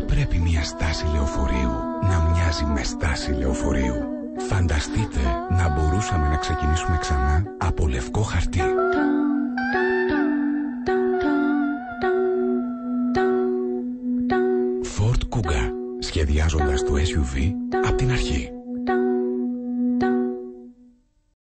πρέπει μια στάση λεωφορείου να μοιάζει με στάση λεωφορείου; Φανταστείτε να μπορούσαμε να ξεκινήσουμε ξανά από λευκό χαρτί. Ford Kuga. Σχεδιάζοντας το SUV από την αρχή.